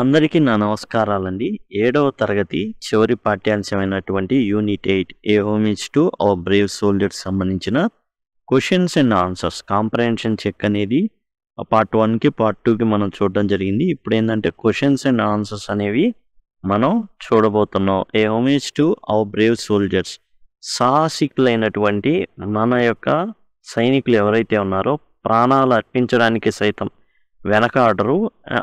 అందరికీ నా నమస్కారాలండి. ఏడవ తరగతి చివరి పాఠ్యాంశమైనటువంటి unit eight A homage to our brave soldiers సంబంధించిన questions and answers. Comprehension check అనేది పార్ట్ వన్కి పార్ట్ టూకి మనం చూడడం జరిగింది. ఇప్పుడు ఏంటంటే క్వశ్చన్స్ అండ్ ఆన్సర్స్ అనేవి మనం చూడబోతున్నాం. A homage to our brave soldiers. సాహసికులైనటువంటి మన యొక్క సైనికులు ఎవరైతే ఉన్నారో ప్రాణాలు అర్పించడానికి సైతం వెనకాడరు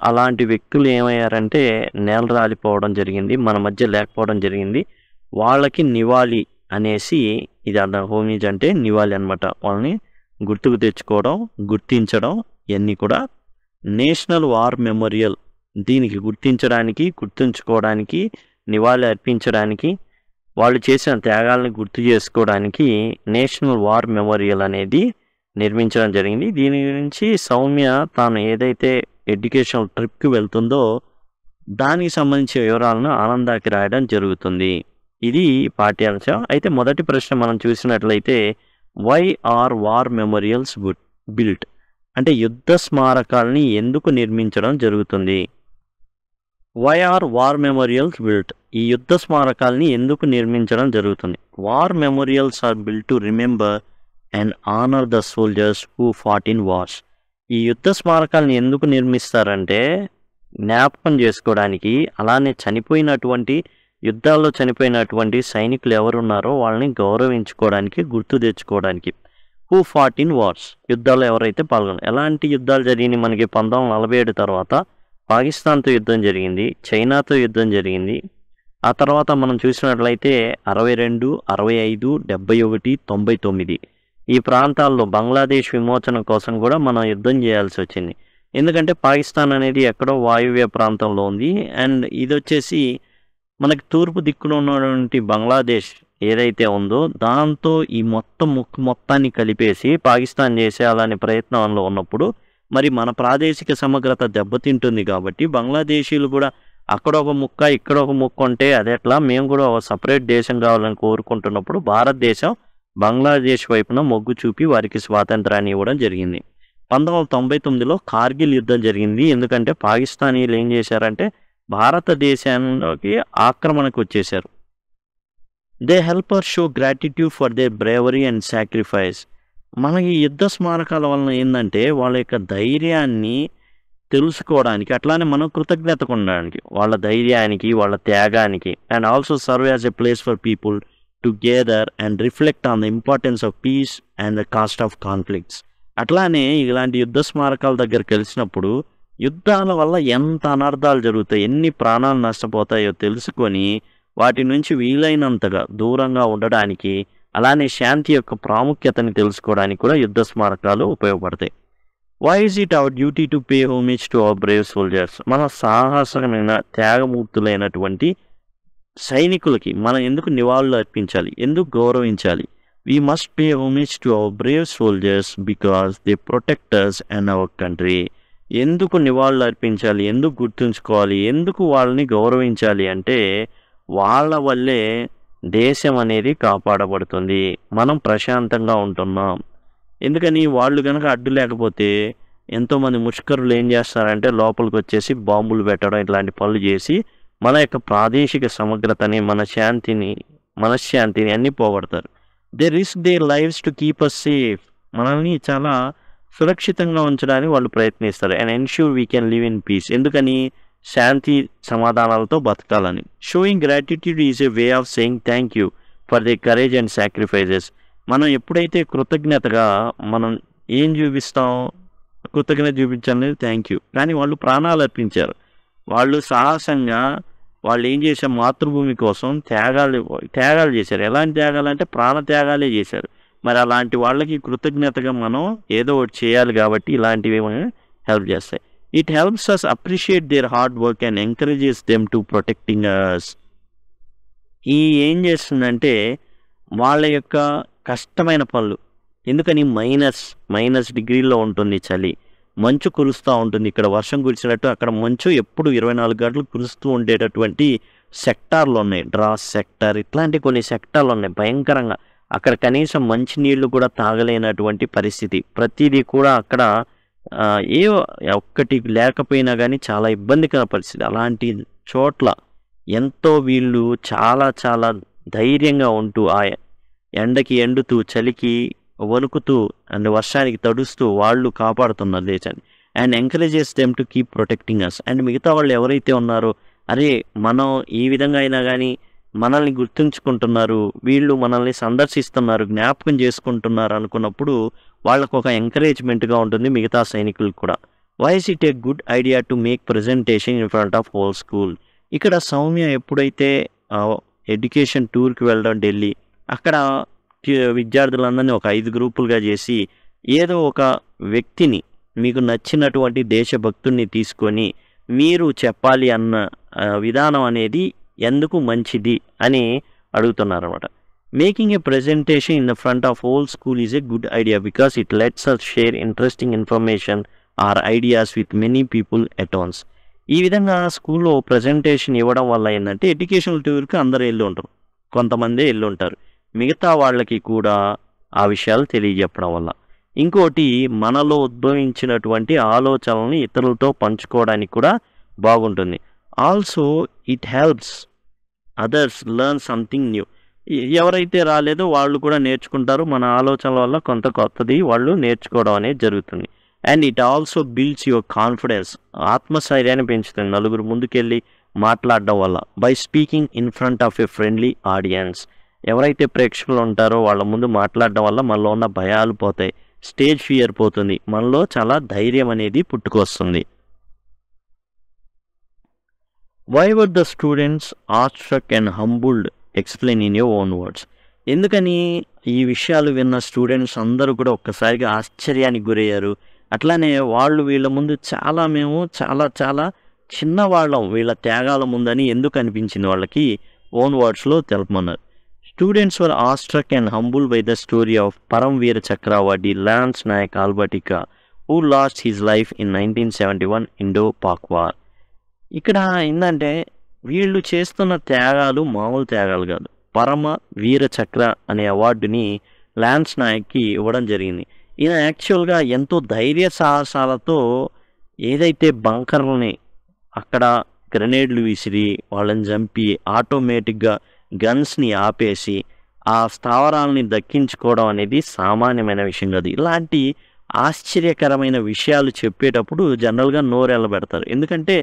అలాంటి వ్యక్తులు ఏమయ్యారంటే నేల రాలిపోవడం జరిగింది మన మధ్య లేకపోవడం జరిగింది. వాళ్ళకి నివాళి అనేసి ఇది అర్థం హోమీజ్ అంటే నివాళి అనమాట వాళ్ళని గుర్తుకు తెచ్చుకోవడం గుర్తించడం ఇవన్నీ కూడా నేషనల్ వార్ మెమోరియల్. దీనికి గుర్తించడానికి గుర్తుంచుకోవడానికి నివాళి అర్పించడానికి వాళ్ళు చేసిన త్యాగాలను గుర్తు చేసుకోవడానికి నేషనల్ వార్ మెమోరియల్ అనేది నిర్మించడం జరిగింది. దీని గురించి సౌమ్య తాను ఏదైతే ఎడ్యుకేషనల్ ట్రిప్కి వెళ్తుందో దానికి సంబంధించిన వివరాలను ఆనందాకి రాయడం జరుగుతుంది. ఇది పాఠ్యాంశం. అయితే మొదటి ప్రశ్న మనం చూసినట్లయితే why are war memorials built? అంటే యుద్ధ స్మారకాలని ఎందుకు నిర్మించడం జరుగుతుంది? Why are war memorials built? ఈ యుద్ధ స్మారకాలని ఎందుకు నిర్మించడం జరుగుతుంది? War memorials are built to remember and honour the soldiers who fought in wars ఈ యుద్ధ స్మారకాలను ఎందుకు నిర్మిస్తారంటే జ్ఞాపకం చేసుకోవడానికి అలానే చనిపోయినటువంటి యుద్ధాల్లో చనిపోయినటువంటి సైనికులు ఎవరున్నారో వాళ్ళని గౌరవించుకోవడానికి గుర్తు తెచ్చుకోవడానికి. హూ ఫాట్ ఇన్ వార్స్ యుద్ధాల్లో ఎవరైతే పాల్గొన్నారు ఎలాంటి యుద్ధాలు జరిగినాయి? మనకి పంతొమ్మిది నలభై ఏడు తర్వాత పాకిస్తాన్తో యుద్ధం జరిగింది చైనాతో యుద్ధం జరిగింది. ఆ తర్వాత మనం చూసినట్లయితే అరవై రెండు అరవై ఐదు డెబ్బై ఒకటి తొంభై తొమ్మిది. ఈ ప్రాంతాల్లో బంగ్లాదేశ్ విమోచన కోసం కూడా మనం యుద్ధం చేయాల్సి వచ్చింది. ఎందుకంటే పాకిస్తాన్ అనేది ఎక్కడో వాయువ్య ప్రాంతంలో ఉంది. అండ్ ఇది వచ్చేసి మనకి తూర్పు దిక్కులో ఉన్నటువంటి బంగ్లాదేశ్ ఏదైతే ఉందో దాంతో ఈ మొత్తం ముక్కు మొత్తాన్ని కలిపేసి పాకిస్తాన్ చేసేయాలనే ప్రయత్నంలో ఉన్నప్పుడు మరి మన ప్రాదేశిక సమగ్రత దెబ్బతింటుంది కాబట్టి బంగ్లాదేశీలు కూడా అక్కడ ఒక ముక్క ఇక్కడ ఒక ముక్క ఉంటే అదెట్లా మేము కూడా ఒక సపరేట్ దేశం కావాలని కోరుకుంటున్నప్పుడు భారతదేశం బంగ్లాదేశ్ వైపున మొగ్గు చూపి వారికి స్వాతంత్రాన్ని ఇవ్వడం జరిగింది. పంతొమ్మిది వందల తొంభై తొమ్మిదిలో కార్గిల్ యుద్ధం జరిగింది. ఎందుకంటే పాకిస్తానీలు ఏం చేశారంటే భారతదేశంలోకి ఆక్రమణకు వచ్చేశారు. They helper show gratitude for they bravery and sacrifice మనకి యుద్ధ స్మారకాల వలన ఏంటంటే వాళ్ళ యొక్క ధైర్యాన్ని తెలుసుకోవడానికి అట్లానే మనం కృతజ్ఞత ఉండడానికి వాళ్ళ ధైర్యానికి వాళ్ళ త్యాగానికి and also serve as a place for people together and reflect on the importance of peace and the cost of conflicts అట్లానే ఇలాంటి యుద్ధ స్మారకాల దగ్గర కలిసినప్పుడు యుద్ధాల వల్ల ఎంత అనర్థాలు జరుగుతాయి ఎన్ని ప్రాణాలు నష్టపోతాయో తెలుసుకొని వాటి నుంచి వీలైనంతగా దూరంగా ఉండడానికి అలానే శాంతి యొక్క ప్రాముఖ్యతని తెలుసుకోవడానికి కూడా యుద్ధ స్మారకాలు ఉపయోగపడతాయి. Why is it our duty to pay homage to our brave soldiers మన సాహసమైన త్యాగమూర్తులైనటువంటి సైనికులకి మనం ఎందుకు నివాళులు అర్పించాలి? ఎందుకు గౌరవించాలి? We must pay homage to our brave soldiers because they protectors and our country ఎందుకు నివాళులు అర్పించాలి? ఎందుకు గుర్తుంచుకోవాలి? ఎందుకు వాళ్ళని గౌరవించాలి అంటే వాళ్ళ వల్లే దేశం అనేది కాపాడబడుతుంది. మనం ప్రశాంతంగా ఉంటున్నాం. ఎందుకని? వాళ్ళు కనుక అడ్డు లేకపోతే ఎంతోమంది ముష్కరులు ఏం చేస్తారంటే లోపలికి వచ్చేసి బాంబులు పెట్టడం ఇట్లాంటి పనులు చేసి మన యొక్క ప్రాదేశిక సమగ్రతని మన శాంతిని మనశ్శాంతిని అన్నీ పోగొడతారు. They risk they lives to keep us safe మనల్ని చాలా సురక్షితంగా ఉంచడానికి వాళ్ళు ప్రయత్నిస్తారు. And ensure we can live in peace ఎందుకని? శాంతి సమాధానాలతో బతకాలని. Showing gratitude is a way of saying thank you for the courage and sacrifices మనం ఎప్పుడైతే కృతజ్ఞతగా మనం ఏం చూపిస్తాం? కృతజ్ఞత చూపించాలనేది థ్యాంక్ యూ కానీ వాళ్ళు ప్రాణాలు అర్పించారు. వాళ్ళు సాహసంగా వాళ్ళు ఏం చేశారు? మాతృభూమి కోసం త్యాగాలు త్యాగాలు చేశారు. ఎలాంటి త్యాగాలు అంటే ప్రాణ త్యాగాలే చేశారు. మరి అలాంటి వాళ్ళకి కృతజ్ఞతగా మనం ఏదో ఒకటి చేయాలి కాబట్టి ఇలాంటివి హెల్ప్ చేస్తాయి. It helps us appreciate their hard work and encourages them to protecting us ఈ ఏం చేస్తుందంటే వాళ్ళ యొక్క కష్టమైన పనులు. ఎందుకని? మైనస్ మైనస్ డిగ్రీలో ఉంటుంది చలి. మంచు కురుస్తూ ఉంటుంది. ఇక్కడ వర్షం కురిసినట్టు అక్కడ మంచు ఎప్పుడు ఇరవై నాలుగు గంటలు కురుస్తూ ఉండేటటువంటి సెక్టార్లు ఉన్నాయి. డ్రాస్ సెక్టార్ ఇట్లాంటి కొన్ని సెక్టార్లు ఉన్నాయి. భయంకరంగా అక్కడ కనీసం మంచినీళ్ళు కూడా తాగలేనటువంటి పరిస్థితి. ప్రతిదీ కూడా అక్కడ ఏ ఒక్కటి లేకపోయినా కానీ చాలా ఇబ్బందికర పరిస్థితి. అలాంటి చోట్ల ఎంతో వీళ్ళు చాలా చాలా ధైర్యంగా ఉంటూ ఆ ఎండకి ఎండుతూ చలికి వణుకుతూ అండ్ వర్షానికి తడుస్తూ వాళ్ళు కాపాడుతున్నారు దేశాన్ని. And encourages them to keep protecting us and మిగతా వాళ్ళు ఎవరైతే ఉన్నారో అరే మనం ఈ విధంగా అయినా కానీ మనల్ని గుర్తుంచుకుంటున్నారు వీళ్ళు మనల్ని సందర్శిస్తున్నారు జ్ఞాపకం చేసుకుంటున్నారు అనుకున్నప్పుడు వాళ్ళకు ఒక ఎంకరేజ్మెంట్గా ఉంటుంది మిగతా సైనికులకు కూడా. Why's it a good idea to make presentation in front of whole school ఇక్కడ సౌమ్య ఎప్పుడైతే ఎడ్యుకేషన్ టూర్కి వెళ్ళడం ఢిల్లీ అక్కడ విద్యార్థులందరినీ ఒక ఐదు గ్రూపులుగా చేసి ఏదో ఒక వ్యక్తిని మీకు నచ్చినటువంటి దేశభక్తుడిని తీసుకొని మీరు చెప్పాలి అన్న విధానం అనేది ఎందుకు మంచిది అని అడుగుతున్నారు అనమాట making a presentation in the front of whole school is a good idea because it lets us share interesting information or ideas with many people at once ఈ విధంగా స్కూల్లో ప్రజెంటేషన్ ఇవ్వడం వల్ల ఏంటంటే ఎడ్యుకేషనల్ టూర్కి అందరూ వెళ్ళి ఉంటారు. కొంతమంది వెళ్ళి ఉంటారు. మిగతా వాళ్ళకి కూడా ఆ విషయాలు తెలియజెప్పడం వల్ల. ఇంకోటి మనలో ఉద్భవించినటువంటి ఆలోచనల్ని ఇతరులతో పంచుకోవడానికి కూడా బాగుంటుంది. Also it helps others learn something new ఎవరైతే రాలేదో వాళ్ళు కూడా నేర్చుకుంటారు. మన ఆలోచనల వల్ల కొంత కొత్తది వాళ్ళు నేర్చుకోవడం అనేది జరుగుతుంది. And it also builds your confidence ఆత్మస్థైర్యాన్ని పెంచుతుంది. నలుగురు ముందుకెళ్ళి మాట్లాడడం వల్ల. By speaking in front of a friendly audience ఎవరైతే ప్రేక్షకులు ఉంటారో వాళ్ళ ముందు మాట్లాడడం వల్ల మనలో ఉన్న భయాలు పోతాయి. స్టేజ్ ఫియర్ పోతుంది. మనలో చాలా ధైర్యం అనేది పుట్టుకొస్తుంది. Why were the students awestruck and humbled explain in your own words ఎందుకని ఈ విషయాలు విన్న స్టూడెంట్స్ అందరూ కూడా ఒక్కసారిగా ఆశ్చర్యానికి గురయ్యారు. అట్లానే వాళ్ళు వీళ్ళ ముందు చాలా మేము చాలా చాలా చిన్నవాళ్ళం. వీళ్ళ త్యాగాల ముందని ఎందుకు అనిపించింది వాళ్ళకి? ఓన్ వర్డ్స్లో తెలపమన్నారు. Students were awestruck and humble by the story of Paramvir Chakravarthi lance Naik Albert Ekka who lost his life in nineteen seventy one Indo Pak war ఇక్కడ ఏంటంటే వీళ్ళు చేస్తున్న త్యాగాలు మామూలు త్యాగాలు కాదు. పరమ వీర చక్ర అనే అవార్డుని ల్యాన్స్ నాయక్కి ఇవ్వడం జరిగింది. ఈయన యాక్చువల్గా ఎంతో ధైర్య సాహసాలతో ఏదైతే బంకర్లని అక్కడ గ్రెనేడ్లు విసిరి వాళ్ళని చంపి ఆటోమేటిక్గా గన్స్ని ఆపేసి ఆ స్థావరాలని దక్కించుకోవడం అనేది సామాన్యమైన విషయం కాదు. ఇలాంటి ఆశ్చర్యకరమైన విషయాలు చెప్పేటప్పుడు జనరల్గా నోరెళ్ళ పెడతారు ఎందుకంటే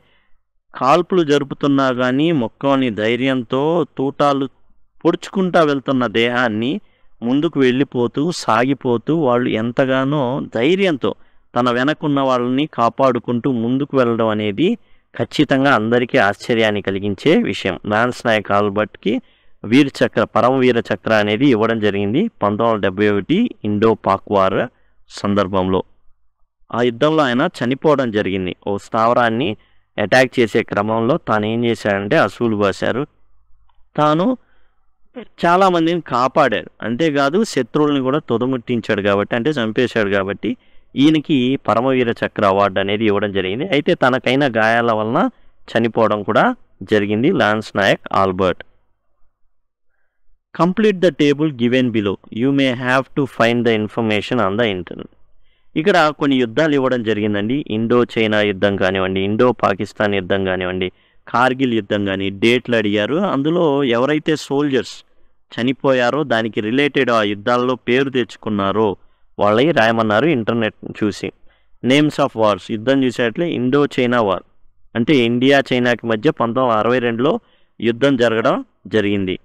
కాల్పులు జరుపుతున్నా కానీ మొక్కని ధైర్యంతో తూటాలు పొడుచుకుంటా వెళ్తున్న దేహాన్ని ముందుకు వెళ్ళిపోతూ సాగిపోతూ వాళ్ళు ఎంతగానో ధైర్యంతో తన వెనకున్న వాళ్ళని కాపాడుకుంటూ ముందుకు వెళ్ళడం అనేది ఖచ్చితంగా అందరికీ ఆశ్చర్యాన్ని కలిగించే విషయం. లాన్స్ నాయక్ ఆల్బర్ట్కి వీర చక్ర పరమవీర చక్ర అనేది ఇవ్వడం జరిగింది పంతొమ్మిది వందల డెబ్బై ఒకటి ఇండో పాక్ వార్ సందర్భంలో. ఆ యుద్ధంలో ఆయన చనిపోవడం జరిగింది. ఓ స్థావరాన్ని అటాక్ చేసే క్రమంలో తాను ఏం చేశాడంటే అసూలు బాశారు తాను చాలామందిని కాపాడాడు. అంతేకాదు శత్రువుల్ని కూడా తొదముట్టించాడు కాబట్టి అంటే చంపేశాడు కాబట్టి ఈయనకి పరమవీర చక్ర అవార్డు అనేది ఇవ్వడం జరిగింది. అయితే తనకైన గాయాల వలన చనిపోవడం కూడా జరిగింది lance Naik Albert. Complete the table given below. You may have to find the information on the internet. ఇక్కడ కొన్ని యుద్ధాలు ఇవ్వడం జరిగిందండి. ఇండో చైనా యుద్ధం కానివ్వండి ఇండో పాకిస్తాన్ యుద్ధం కానివ్వండి కార్గిల్ యుద్ధం కానీ డేట్లు అడిగారు. అందులో ఎవరైతే సోల్జర్స్ చనిపోయారో దానికి రిలేటెడ్ ఆ యుద్ధాల్లో పేరు తెచ్చుకున్నారో వాళ్ళవి రాయమన్నారు ఇంటర్నెట్ చూసి. నేమ్స్ ఆఫ్ వార్స్ యుద్ధం చూసేట్లే ఇండో చైనా వార్. అంటే ఇండియా చైనాకి మధ్య పంతొమ్మిది అరవై రెండులో యుద్ధం జరగడం జరిగింది.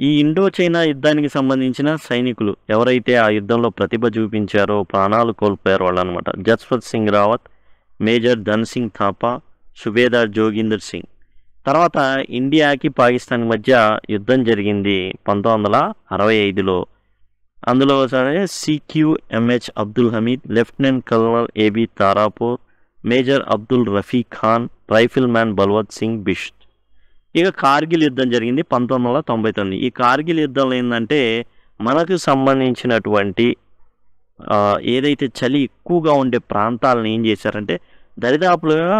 ఈ ఇండో చైనా యుద్ధానికి సంబంధించిన సైనికులు ఎవరైతే ఆ యుద్ధంలో ప్రతిభ చూపించారో ప్రాణాలు కోల్పోయారో వాళ్ళు అనమాట జస్వత్ సింగ్ రావత్ మేజర్ ధన్ సింగ్ థాపా సుబేదార్ జోగిందర్ సింగ్. తర్వాత ఇండియాకి పాకిస్తాన్ మధ్య యుద్ధం జరిగింది పంతొమ్మిది వందల అరవై ఐదులో. అందులో సరే CQMH Abdul Hamied lieutenant colonel A B Tarapore major Abdul Rafi Khan rifleman Balwant Singh Bisht ఇక కార్గిల్ యుద్ధం జరిగింది పంతొమ్మిది వందల తొంభై తొమ్మిది. ఈ కార్గిల్ యుద్ధంలో ఏంటంటే మనకు సంబంధించినటువంటి ఏదైతే చలి ఎక్కువగా ఉండే ప్రాంతాలను ఏం చేశారంటే దరిదాపులుగా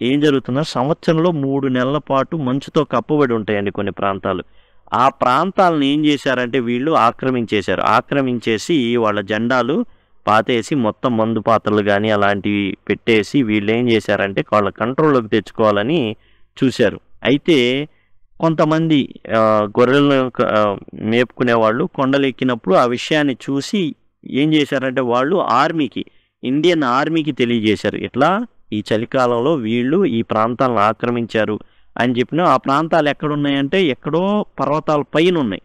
ఏం జరుగుతుందో సంవత్సరంలో మూడు నెలల పాటు మంచుతో కప్పబడి ఉంటాయండి కొన్ని ప్రాంతాలు. ఆ ప్రాంతాలను ఏం చేశారంటే వీళ్ళు ఆక్రమించేశారు. ఆక్రమించేసి వాళ్ళ జెండాలు పాతేసి మొత్తం మందు పాత్రలు కానీ అలాంటివి పెట్టేసి వీళ్ళు ఏం చేశారంటే వాళ్ళ కంట్రోల్లోకి తెచ్చుకోవాలని చూశారు. అయితే కొంతమంది గొర్రెలను మేపుకునే వాళ్ళు కొండలు ఎక్కినప్పుడు ఆ విషయాన్ని చూసి ఏం చేశారంటే వాళ్ళు ఆర్మీకి ఇండియన్ ఆర్మీకి తెలియజేశారు. ఇట్లా ఈ చలికాలంలో వీళ్ళు ఈ ప్రాంతాలను ఆక్రమించారు. అని చెప్పిన ఆ ప్రాంతాలు ఎక్కడున్నాయంటే ఎక్కడో పర్వతాల పైన ఉన్నాయి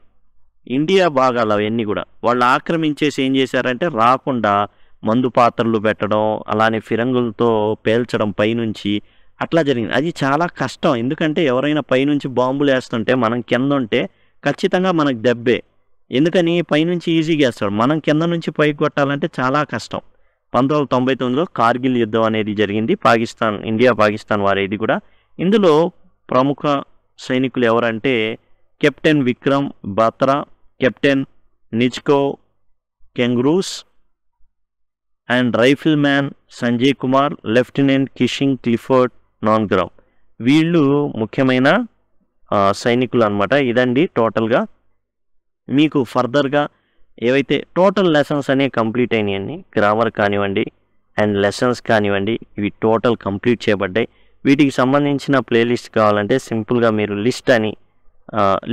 ఇండియా భాగాలు అవన్నీ కూడా. వాళ్ళు ఆక్రమించేసి ఏం చేశారంటే రాకుండా మందు పాత్రలు పెట్టడం అలానే ఫిరంగులతో పేల్చడం పైనుంచి అట్లా జరిగింది. అది చాలా కష్టం. ఎందుకంటే ఎవరైనా పైనుంచి బాంబులు వేస్తుంటే మనం కింద ఉంటే ఖచ్చితంగా మనకు దెబ్బే. ఎందుకని? పైనుంచి ఈజీగా వేస్తాడు. మనం కింద నుంచి పైకి కొట్టాలంటే చాలా కష్టం. పంతొమ్మిది వందల తొంభై తొమ్మిదిలో కార్గిల్ యుద్ధం అనేది జరిగింది. పాకిస్తాన్ ఇండియా పాకిస్తాన్ వారి ఇది కూడా. ఇందులో ప్రముఖ సైనికులు ఎవరంటే captain Vikram Batra captain Neikezhakuo Kenguruse and rifleman Sanjay Kumar lieutenant Keishing Clifford Nongrum వీళ్ళు ముఖ్యమైన సైనికులు అనమాట ఇదండి టోటల్గా. మీకు ఫర్దర్గా ఏవైతే టోటల్ లెసన్స్ అనేవి కంప్లీట్ అయినాయండి గ్రామర్ కానివ్వండి అండ్ లెసన్స్ కానివ్వండి ఇవి టోటల్ కంప్లీట్ చేయబడ్డాయి. వీటికి సంబంధించిన ప్లేలిస్ట్ కావాలంటే సింపుల్గా మీరు లిస్ట్ అని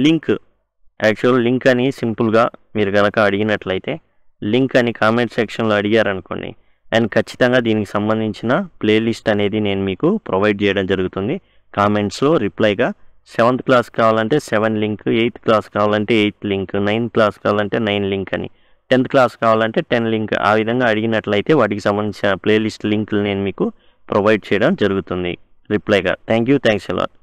లింక్ యాక్చువల్ లింక్ అని సింపుల్గా మీరు కనుక అడిగినట్లయితే లింక్ అని కామెంట్ సెక్షన్లో అడిగారనుకోండి అండ్ ఖచ్చితంగా దీనికి సంబంధించిన ప్లేలిస్ట్ అనేది నేను మీకు ప్రొవైడ్ చేయడం జరుగుతుంది. కామెంట్స్లో రిప్లైగా సెవెంత్ క్లాస్ కావాలంటే సెవెన్ లింక్ ఎయిత్ క్లాస్ కావాలంటే ఎయిత్ లింక్ నైన్త్ క్లాస్ కావాలంటే నైన్ లింక్ అని టెన్త్ క్లాస్ కావాలంటే టెన్ లింక్ ఆ విధంగా అడిగినట్లయితే వాటికి సంబంధించిన ప్లేలిస్ట్ లింకులు నేను మీకు ప్రొవైడ్ చేయడం జరుగుతుంది. రిప్లైగా thank you thanks a lot